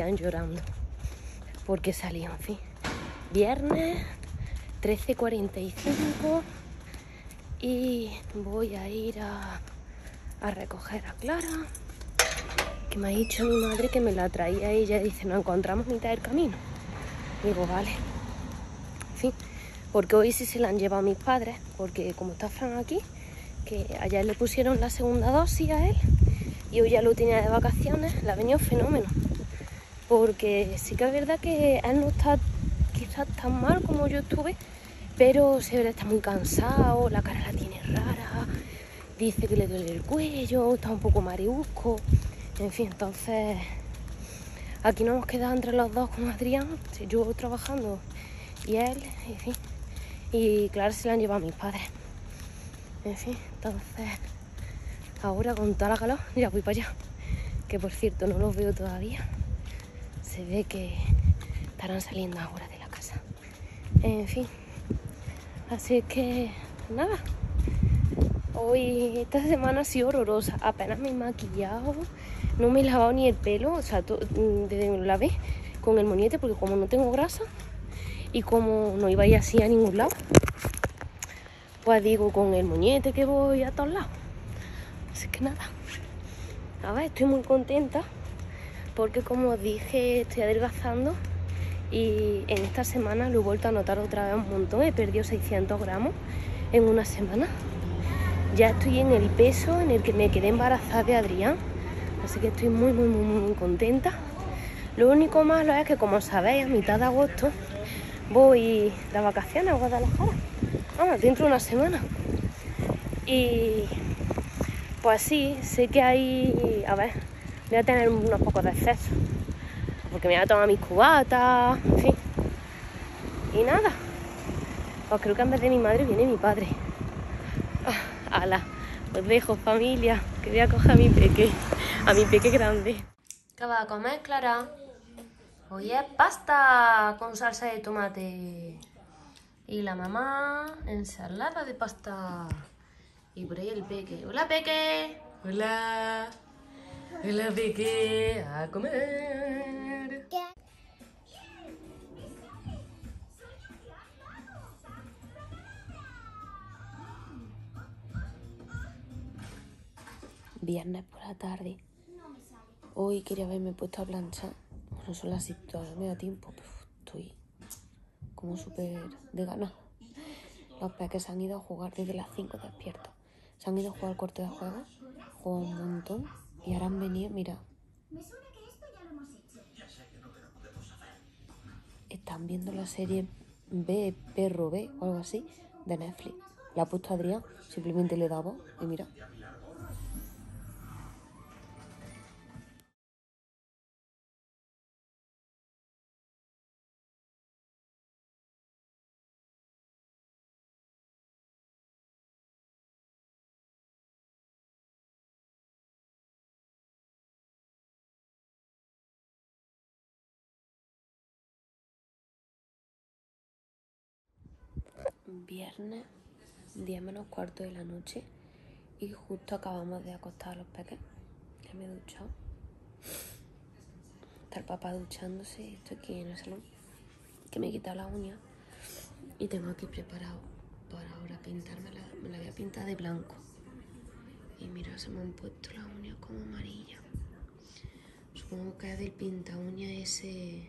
Adrián llorando. Porque salió, en fin. Viernes 13.45 y voy a ir a, a recoger a Clara. Que me ha dicho mi madre que me la traía ella. Dice, nos encontramos a mitad del camino. Digo, vale. En fin, porque hoy sí se la han llevado mis padres. Porque como está Fran aquí, que allá le pusieron la segunda dosis a él y hoy ya lo tenía de vacaciones, le ha venido fenómeno. Porque sí que es verdad que él no está quizás tan mal como yo estuve, pero se ve que está muy cansado, la cara la tiene rara, dice que le duele el cuello, está un poco mariusco, en fin, entonces aquí nos hemos quedado entre los dos con Adrián, yo trabajando y él, en fin, y claro, se la han llevado a mis padres. En fin, entonces ahora con toda la calor ya voy para allá. Que por cierto no los veo todavía. Se ve que estarán saliendo ahora de la casa. En fin. Así que nada. Hoy, esta semana ha sido horrorosa. Apenas me he maquillado. No me he lavado ni el pelo. O sea, desde la vez con el moñete porque como no tengo grasa y como no iba a ir así a ningún lado pues digo con el muñete que voy a todos lados. Así que nada. A ver, estoy muy contenta porque como dije, estoy adelgazando y en esta semana lo he vuelto a notar otra vez un montón. He perdido 600 gramos en una semana. Ya estoy en el peso en el que me quedé embarazada de Adrián. Así que estoy muy, muy, muy, muy contenta. Lo único malo es que, como sabéis, a mitad de agosto voy de vacaciones a Guadalajara dentro de una semana. Y pues sí, sé que hay, a ver, voy a tener unos pocos de exceso. Porque me voy a tomar mis cubatas, en fin. Y nada, pues creo que en vez de mi madre viene mi padre. Ah, ala, os dejo familia, que voy a coger a mi peque, a mi peque grande. ¿Qué va a comer, Clara? Hoy es pasta con salsa de tomate. Y la mamá, ensalada de pasta. Y por ahí el peque. ¡Hola, peque! ¡Hola! ¡Hola, peque! ¡A comer! Viernes por la tarde. Hoy quería haberme puesto a planchar. Bueno, son las situaciones, me da tiempo. estoy como súper de ganas. Los peques se han ido a jugar desde las 5 despiertos. Se han ido a jugar corte de juego, juegan un montón y ahora han venido, mira. Están viendo la serie B, Perro B o algo así de Netflix. La ha puesto Adrián, simplemente le daba y mira. Viernes, 10 menos cuarto de la noche y justo acabamos de acostar a los peques. Ya me he duchado. Está el papá duchándose, estoy aquí en el salón, que me he quitado la uña y tengo aquí preparado para ahora pintarme, me la voy a pintar de blanco. Y mira, se me han puesto las uñas como amarillas. Supongo que es del pinta uña ese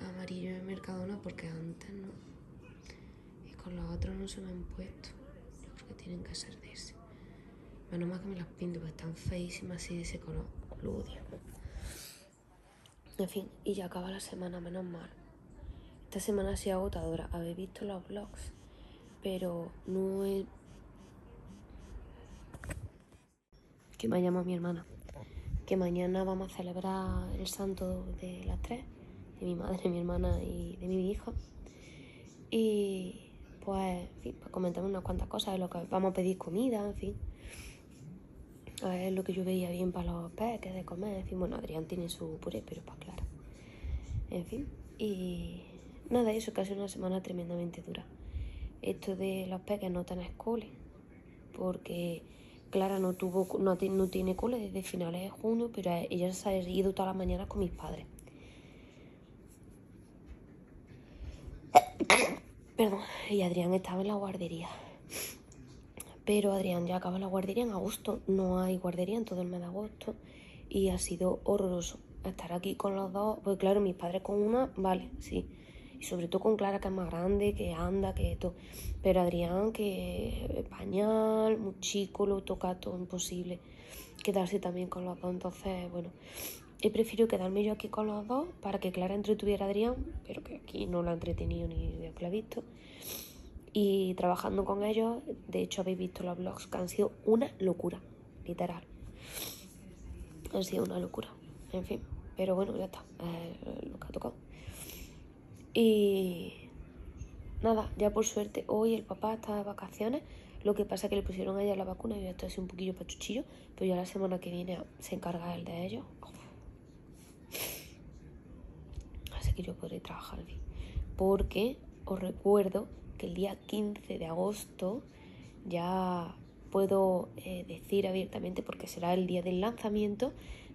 amarillo de Mercadona porque antes no los otros no se me han puesto. Yo creo que tienen que ser de ese. Menos mal que me las pinto porque están feísimas así de ese color. Lo odio. En fin, y ya acaba la semana, menos mal. Esta semana ha sido agotadora. Habéis visto los vlogs, pero no he... Que me llama mi hermana. Que mañana vamos a celebrar el santo de las tres. De mi madre, mi hermana y de mi hija. Y pues, en fin, pues comentamos unas cuantas cosas de lo que vamos a pedir comida, en fin. A ver lo que yo veía bien para los peques de comer. En fin, bueno, Adrián tiene su puré, pero pues claro. En fin, y nada, eso sido una semana tremendamente dura. Esto de los peques no tener cole, porque Clara no tuvo no, no tiene cole desde finales de junio, pero ella se ha ido todas las mañanas con mis padres. Perdón, y Adrián estaba en la guardería. Pero Adrián ya acaba la guardería en agosto. No hay guardería en todo el mes de agosto. Y ha sido horroroso estar aquí con los dos. Pues claro, mis padres con una, vale, sí. Y sobre todo con Clara, que es más grande, que anda, que todo. Pero Adrián, que pañal, muy chico, lo toca todo imposible. Quedarse también con los dos. Entonces, bueno, he preferido quedarme yo aquí con los dos para que Clara entretuviera a Adrián, pero que aquí no la ha entretenido ni Dios la ha visto y trabajando con ellos. De hecho, habéis visto los vlogs que han sido una locura, literal. Han sido una locura. En fin, pero bueno, ya está. Es lo que ha tocado. Y nada, ya por suerte, hoy el papá está de vacaciones. Lo que pasa es que le pusieron a ella la vacuna y yo estoy así un poquillo pachuchillo. Pero ya la semana que viene se encarga él de ellos. Así que yo podré trabajar bien. Porque os recuerdo que el día 15 de agosto ya puedo eh, decir abiertamente porque será el día del lanzamiento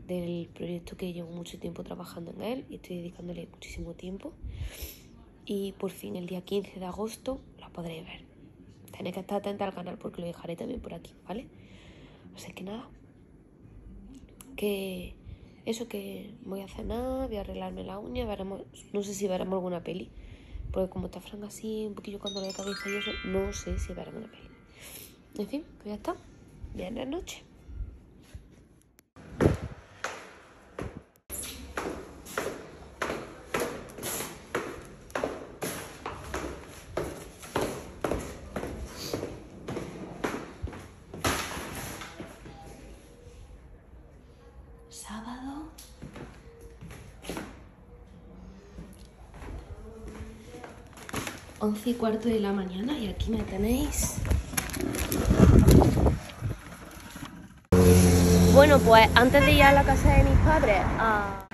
del proyecto que llevo mucho tiempo trabajando en él y estoy dedicándole muchísimo tiempo. Y por fin el día 15 de agosto la podréis ver. Tenéis que estar atenta al canal porque lo dejaré también por aquí vale así que nada que eso que voy a cenar voy a arreglarme la uña veremos no sé si veremos alguna peli porque como está Fran así, un poquillo dolor de cabeza y eso, no sé si veremos una peli. En fin, pues ya está. Viernes noche. 11 y cuarto de la mañana y aquí me tenéis. Bueno, pues antes de ir a la casa de mis padres a...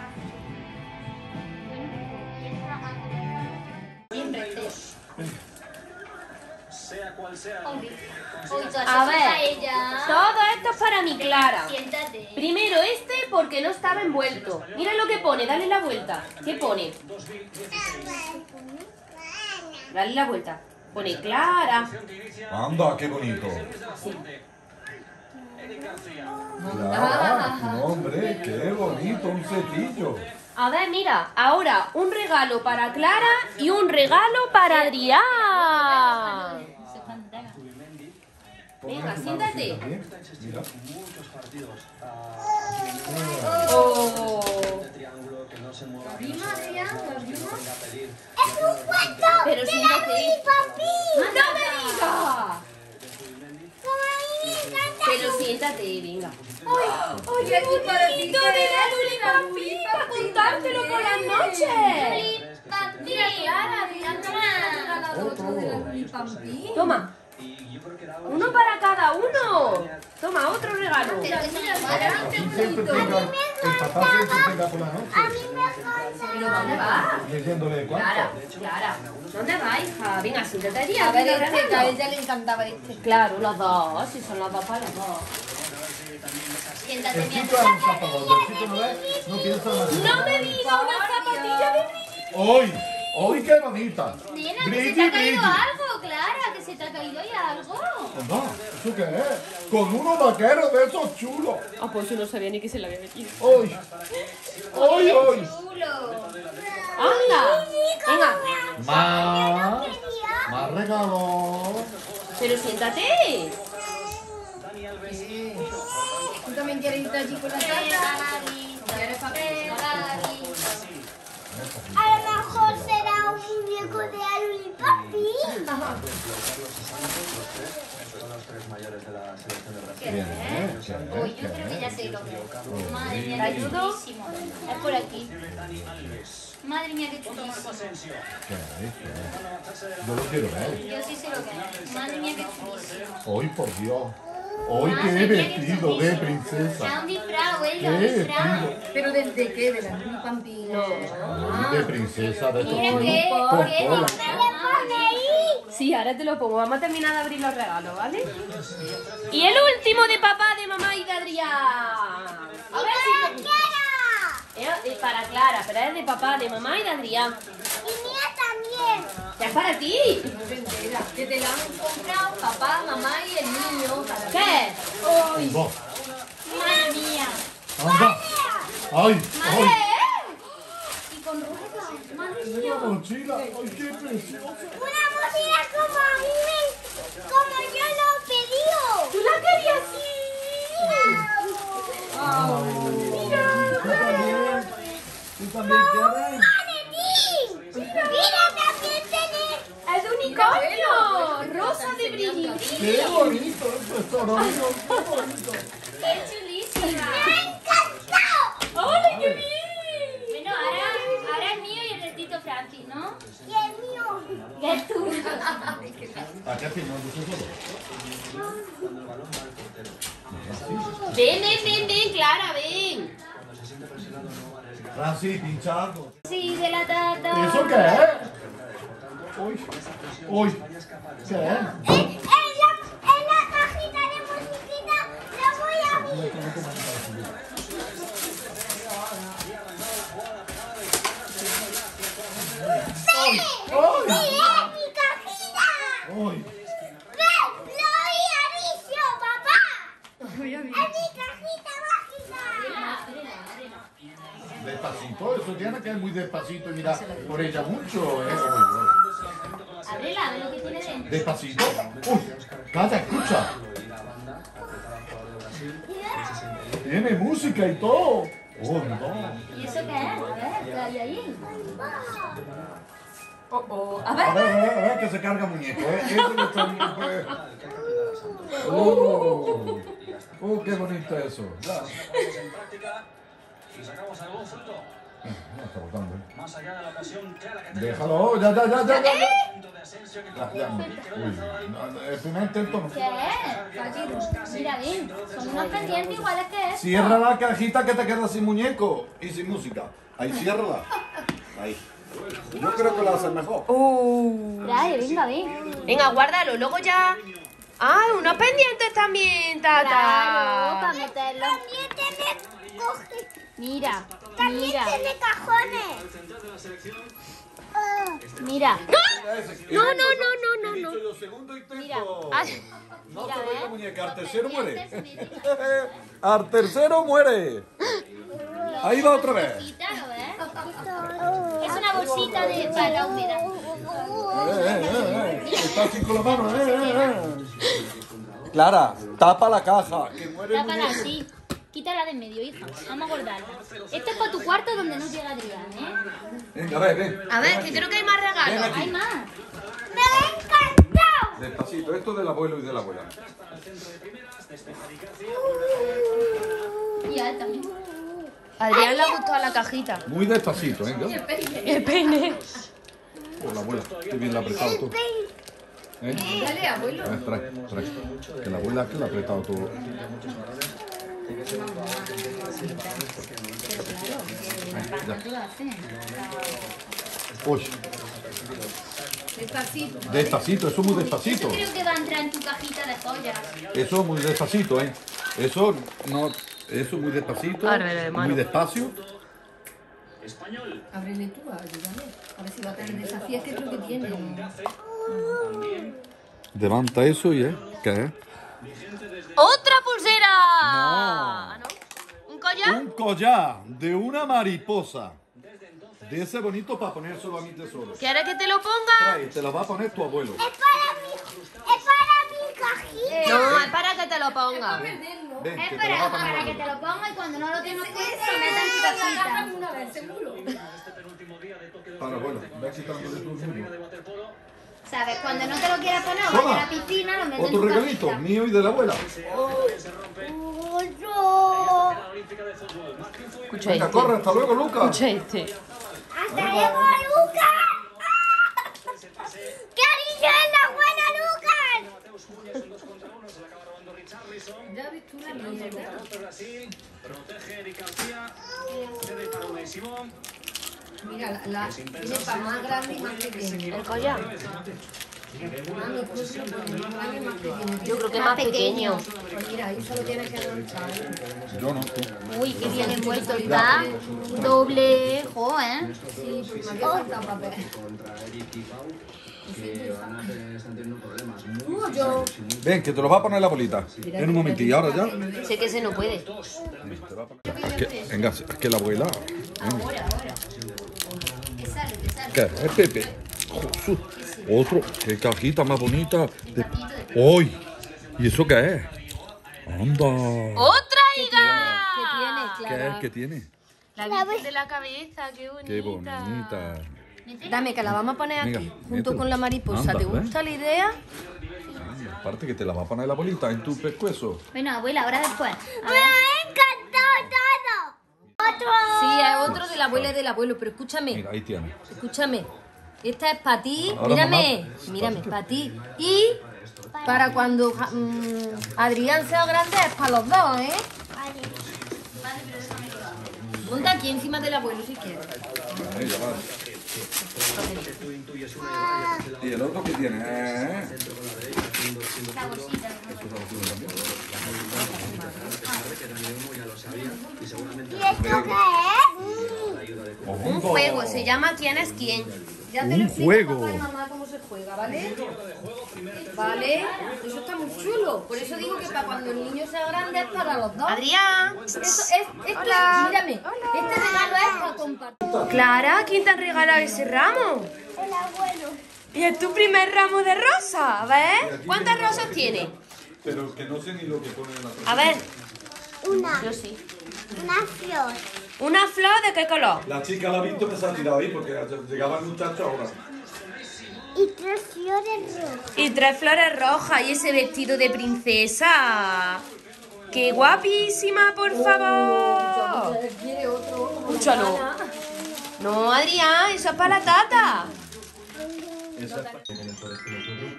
A ver, todo esto es para mi Clara. Primero este porque no estaba envuelto. Mira lo que pone, dale la vuelta. ¿Qué pone? Dale la vuelta. Pone Clara. Anda, qué bonito. Sí. Clara, no, hombre, qué bonito, un cepillo. A ver, mira, ahora un regalo para Clara y un regalo para Adrián. Venga, siéntate. Mira. Oh. Pero siéntate. ¡No me digas! Pero siéntate, venga. ¡Ay, qué bonito de la Luli para contártelo por las noches! Mira, Clara, Otro. Toma. Uno para cada uno. Toma, otro regalo. Siempre tenga, el papá tenga por la noche. ¿Pero dónde vas? Leyéndole Clara, cuánto. Clara. ¿Dónde vas, hija? Venga, siéntate allí. A ver, este, que a ella le encantaba este. Claro, los dos. Si son los dos para los dos. Siéntate, El chico es un zapador, el chico no es, no piensa en la ¡No me digas una zapatilla de Brigitte! ¡Hoy! ¡Hoy qué bonita! Nena, que se te ha caído algo, se te ha caído ahí algo. No, ¿eso qué es? Con unos vaqueros de esos chulos. Ah, pues yo no sabía ni que se le había metido. ¡Hoy! ¡Hoy, hoy! Chulo. ¡Anda! Venga, Más. Más regalos. pero siéntate. ¿Tú también quieres irte allí con la tarta? Muñeco de y Papi. Bien, ¿eh? ¿Qué? Uy, yo creo que ya sé lo que es. Madre mía, qué ayudo? chulísimo. Es por aquí. Madre mía, qué chulísimo. Yo lo quiero ver. Yo sí sé lo que es. Madre mía, qué chulísimo. Hoy, por Dios. Hoy Madre qué vestido de princesa. Era un disfraz, un ¿Qué disfraz. vestido? ¿Pero desde qué? ¿De la Luli Pampi? No. Ay, De princesa de estos Mira qué, qué. Sí, ahora te lo pongo. Vamos a terminar de abrir los regalos, ¿vale? Y el último de papá, de mamá y de Adrián. A ver si... Para Clara, pero es de papá, de mamá y de Adrián. Y mía también. Ya es para ti. Entera, Que te la han comprado papá, mamá y el niño. para ti. ¿Qué? Va. Madre mía. Anda. Ay, ay. Y con ruedas. Madre mía. Mira la mochila. Ay, qué precioso. Una mochila como a mí me... Como yo lo pedí. ¿Tú la querías así? Tú también. Tú también quieres. ¡Maletín! Mira, también tenés... ¡Es de unicornio! ¡Rosa de brilli Qué bonito este tesoro. Qué bonito. Qué chulísima. ¡Me ha encantado! ¡Ay, qué bien! Bueno, ahora, ahora es mío y el retito Francis, ¿no? Y el mío. Que es tuyo. ¿A qué final de Ven, ven, ven, ven, Clara, ven. Francis, pinchado. Sí, de la tata. ¿Eso qué es? Uy, uy, ¿qué es? Tiene música y todo. Oh, no. ¿Y eso qué es? A ver, ¿qué hay ahí? Oh, oh. A A ver. ver, a ver, a ver que se carga muñeco, ¿eh? Eso no está muñeco, ¿eh? Oh, oh, qué bonito eso. Ya. en práctica y sacamos algún fruto. ¿Eh? Más allá de la ocasión clara que. Déjalo, ya, ya, ya, ya, ya. ya. Ya, Uy, no, el primer intento no. ¿Qué es? Mira, ven. Son unos pendientes iguales que esto. Cierra la cajita que te quedas sin muñeco y sin música. Ahí, ciérrala. Ahí. Yo creo que lo hace mejor. Trae, venga, ven. Venga, guárdalo, luego ya. ¡Ah, unos pendientes también, Claro, tata! para meterlo. También tiene coge- Mira, También mira, tiene cajones. Ah, mira. No, no, no, no, no, no. Yo segundo intento. Mira. No Mira, te vayas, ¿eh? muñeca. Al tercero muere. Al tercero muere. Ahí va otra vez. Es una bolsita de para la humedad. Eh, eh, eh. Está así con la mano. Eh, eh, eh. Clara, tapa la caja. Que muere el Tápala muñeco. así. Quítala de en medio, hija. Vamos a guardarla. Este es para tu cuarto donde no llega Adrián, ¿eh? Venga, ven, ven. a ver, que creo que hay más regalos. Hay más. ¡Me ha encantado! Despacito, esto del abuelo y de la abuela. Y a él también. Adrián le ha gustado la cajita. Muy despacito, venga. El peine. Por la abuela. Qué bien la ha apretado todo. ¿Eh? Dale, abuelo. A ver, trae, trae. Que la abuela que la ha apretado todo. Uy, Despacito. despacito, eso muy Eso despacito. creo que va a entrar en tu cajita de joyas. Eso muy despacito, ¿eh? Eso no, eso muy despacito, Ábrele muy despacio. Español. Ábrele tú, ayúdame. A ver si va a tener desafíos que creo que tiene. Levanta eso y, ¿eh? ¿Qué es? ¡Otra pulsera! Ah, ¿no? ¿Un collar? Un collar de una mariposa. De ese bonito para ponérselo a mi tesoro. ¿Quieres que te lo ponga? Trae, te lo va a poner tu abuelo. Es para mi, es para mi cajita. No, es para que te lo ponga. Ven, Es que te lo va para, para tu que te lo ponga y cuando no lo tienes puesto lo metas en tu cajita. una vez, seguro. Para abuelo, ve quitándole tu mundo. ¿Sabes? Cuando no te lo quieras poner vaya a la piscina, lo metes en Otro tu regalito, mío y de la abuela. Ocho. Escucha Venga, este. corre, hasta luego, Lucas. Escucha este. ¡Hasta luego, Lucas! ¡Qué anillo es la buena, Lucas! Ya ves tú la mierda. Brasil. Protege Eric García. Cede para Unai Simón. Mira, la, la tiene para más grande y más pequeño. El collar. Yo creo que más pequeño. Pues mira, ahí solo tienes que enganchar. Yo no, tú. Uy, qué bien envuelto está. Doble, jo, ¿eh? Sí, porque me ha faltado papel. Uh, yo. Ven, que te lo va a poner la bolita. En un momentillo, ahora ya. Sé que ese no puede. A Es que, venga, es que la abuela. venga. ¿Qué? Es Pepe. Jesús. Otro. Qué cajita más bonita. De... ¡Uy! ¿Y eso qué es? ¡Anda! ¡Otra hija! ¿Qué es? ¿Qué tiene? La Virgen de la cabeza, qué bonita. ¡Qué bonita! Dame, que la vamos a poner Venga, aquí, junto mételo. con la mariposa. Anda, ¿Te gusta la idea? Aparte que te la va a poner la abuelita en tu pescuezo. Bueno, abuela, ahora después. A Me. Otro. Sí, es otro de la abuela y del abuelo, pero escúchame, Mira, ahí tiene. escúchame. Esta es para ti, Ahora, mírame, mamá. mírame, para ti. Y para cuando mm, Adrián sea grande es para los dos, ¿eh? Ponte aquí encima del abuelo si quieres. ¿Y el otro que tiene? ¿Eh? ¿Y esto qué es? Un juego, se llama ¿Quién es quién? Ya te Un lo explico juego. papá y mamá cómo se juega, ¿vale? Vale, eso está muy chulo. Por eso digo que para cuando el niño sea grande es para los dos. Adrián. Eso es, esto es, mírame, este regalo es para compartir. Clara, ¿quién te ha regalado ese ramo? El abuelo. Y es tu primer ramo de rosa, ¿ves? ¿Cuántas rosas tiene? Pero que no sé ni lo que pone en la A ver, Una. yo sí. Una flor. ¿Una flor de qué color? La chica la ha visto que se ha tirado ahí porque llegaba el muchacho ahora. Y tres flores rojas. Y tres flores rojas y ese vestido de princesa. ¡Qué guapísima, por favor! Quiere otro. Escúchalo. No, Adrián, eso es para la tata.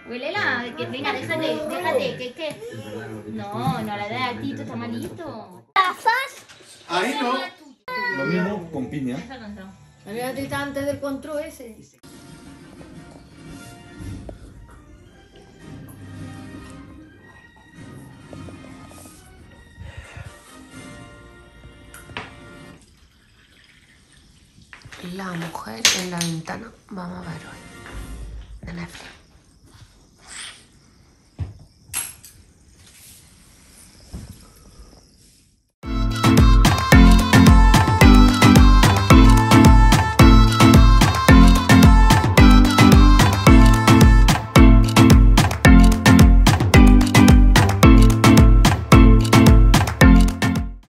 Huélela, que venga, déjate, déjate, que es que. No, no la da a Tito, está malito. Tazas. Ahí no. Lo mismo con piña. Había gritado antes del control ese. La mujer en la ventana. Vamos a ver hoy. De Netflix.